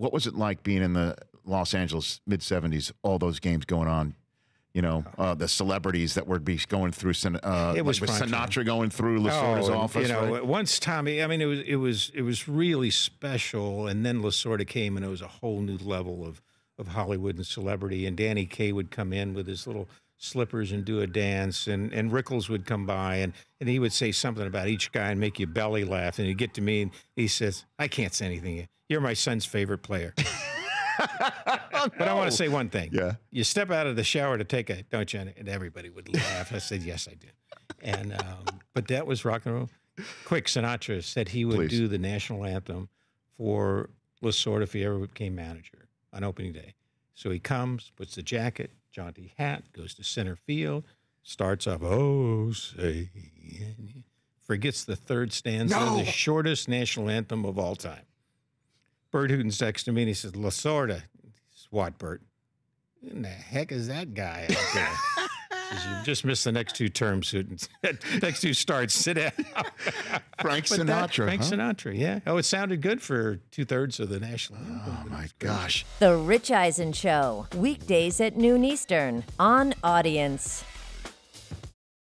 what was it like being in the Los Angeles mid '70s? All those games going on. You know, uh, the celebrities that would be going through. Uh, It was like time. Sinatra going through Lasorda's and, office. You know, right? once Tommy, I mean, it was it was it was really special, and then Lasorda came, and it was a whole new level of of Hollywood and celebrity. And Danny Kaye would come in with his little slippers and do a dance, and and Rickles would come by, and and he would say something about each guy and make you belly laugh, and he'd get to me, and he says, "I can't say anything. You're my son's favorite player." But I want to say one thing. Yeah. You step out of the shower to take a, don't you? And everybody would laugh. I said, yes, I do. And, um, but that was rock and roll. Quick, Sinatra said he would Please. do the national anthem for Lasorda if he ever became manager on opening day. So he comes, puts the jacket, jaunty hat, goes to center field, starts off, oh, say, forgets the third stanza, No. the shortest national anthem of all time. Burt Hooton's next to me and he says, Lasorda. He says, What, Burt? Who the heck is that guy out there? He says, you just missed the next two terms, Hooton. next two starts. Sit down. Frank But that- Sinatra. Frank huh? Sinatra, yeah. Oh, it sounded good for two thirds of the national oh, anthem. Oh my gosh. The Rich Eisen Show, weekdays at noon Eastern on Audience.